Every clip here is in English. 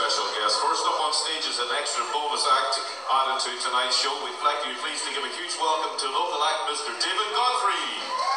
special guest. First up on stage is an extra bonus act added to tonight's show. We'd like to be pleased to give a huge welcome to local act Mr. David Godfrey.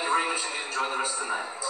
Thank you very much indeed. Enjoy the rest of the night.